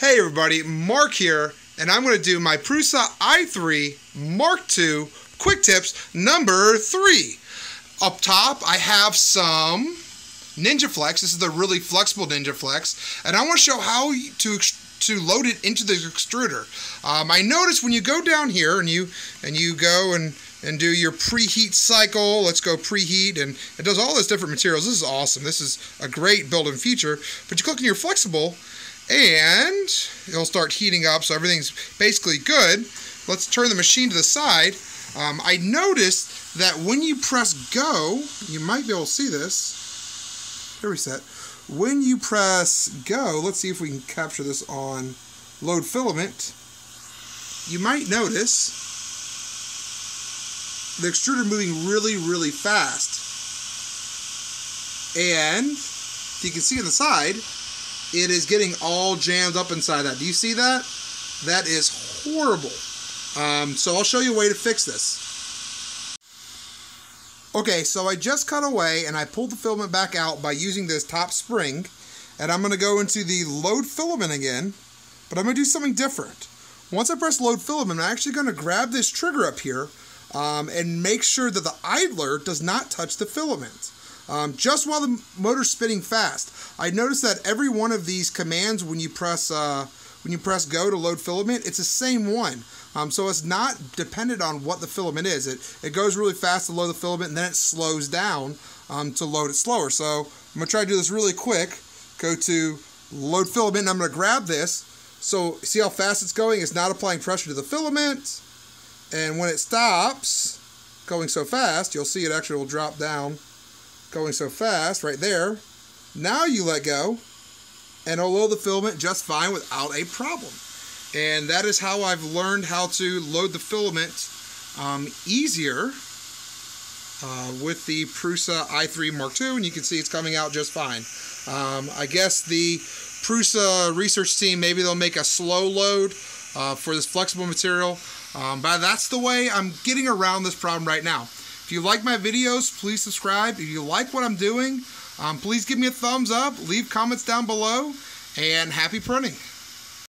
Hey everybody, Mark here, and I'm going to do my Prusa i3 Mark II Quick Tips number 3. Up top, I have some Ninja Flex. This is the really flexible Ninja Flex, and I want to show how to to load it into the extruder. Um, I noticed when you go down here and you and you go and and do your preheat cycle. Let's go preheat, and it does all those different materials. This is awesome. This is a great built-in feature. But you click on your flexible, and it'll start heating up, so everything's basically good. Let's turn the machine to the side. Um, I noticed that when you press go, you might be able to see this. Here we set. When you press go, let's see if we can capture this on load filament. You might notice the extruder moving really, really fast. And you can see on the side, it is getting all jammed up inside that. Do you see that? That is horrible. Um, so I'll show you a way to fix this. Okay, so I just cut away and I pulled the filament back out by using this top spring. And I'm going to go into the load filament again, but I'm going to do something different. Once I press load filament, I'm actually going to grab this trigger up here um, and make sure that the idler does not touch the filament. Um, just while the motor's spinning fast. I noticed that every one of these commands when you press uh, when you press go to load filament, it's the same one. Um, so it's not dependent on what the filament is. It, it goes really fast to load the filament and then it slows down um, to load it slower. So I'm to try to do this really quick. Go to load filament and I'm to grab this. So see how fast it's going? It's not applying pressure to the filament. And when it stops going so fast, you'll see it actually will drop down going so fast right there. Now you let go and it'll load the filament just fine without a problem. And that is how I've learned how to load the filament um, easier uh, with the Prusa i3 Mark II, and you can see it's coming out just fine. Um, I guess the Prusa research team, maybe they'll make a slow load uh, for this flexible material, um, but that's the way I'm getting around this problem right now. If you like my videos, please subscribe. If you like what I'm doing, um, please give me a thumbs up, leave comments down below, and happy printing.